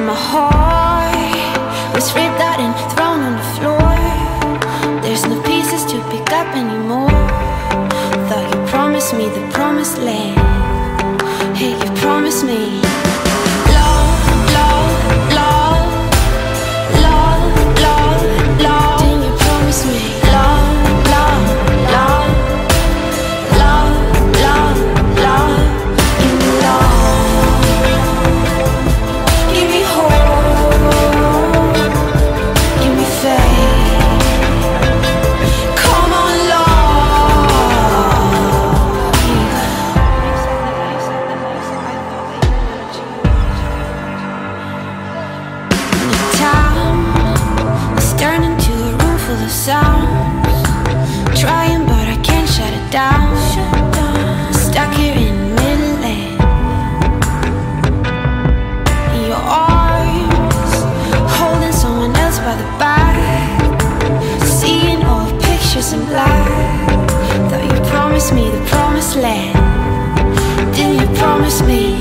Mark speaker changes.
Speaker 1: my heart. Was ripped out and thrown on the floor. There's no pieces to pick up anymore. Thought you promised me the promised land. Hey, you promised me. promise me the promised land? Didn't you promise me?